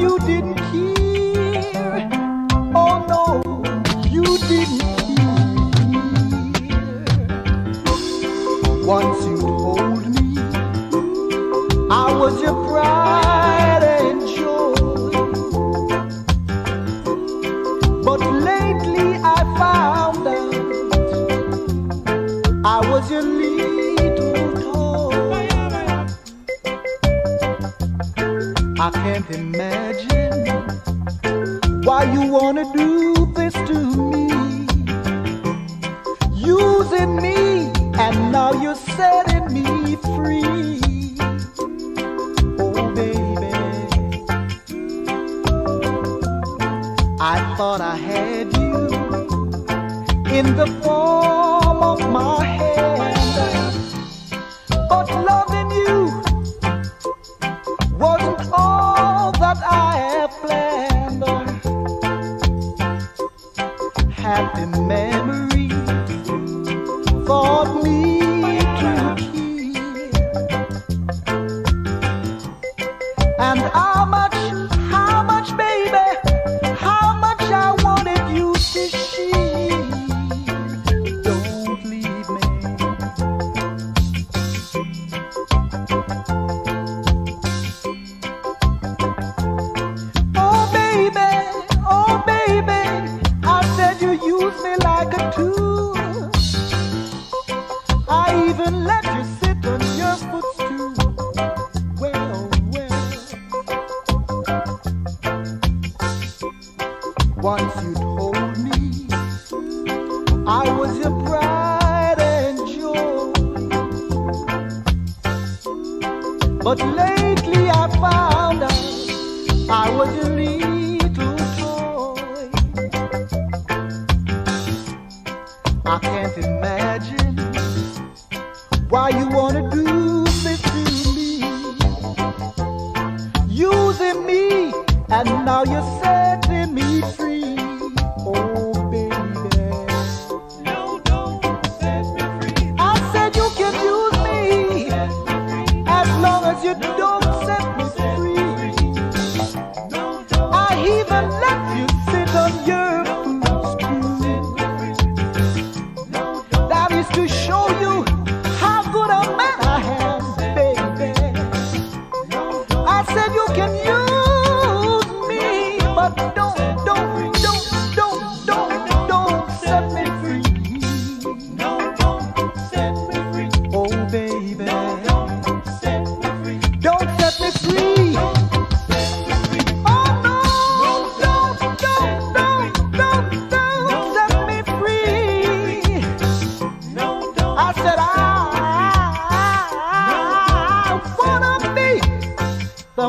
you didn't hear. Oh no, you didn't hear. Once you told me I was your pride and joy, but lately I found out I was your. I can't imagine why you wanna do this to me. Using me, and now you're setting me free. Oh, baby. I thought I had you in the palm of my hand. Happy memories But lately I found out I was a little toy. I can't imagine why you wanna do this to me. Using me, and now you're you don't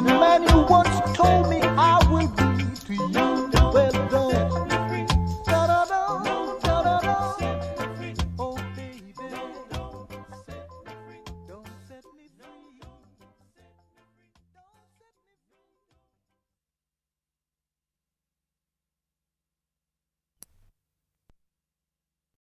man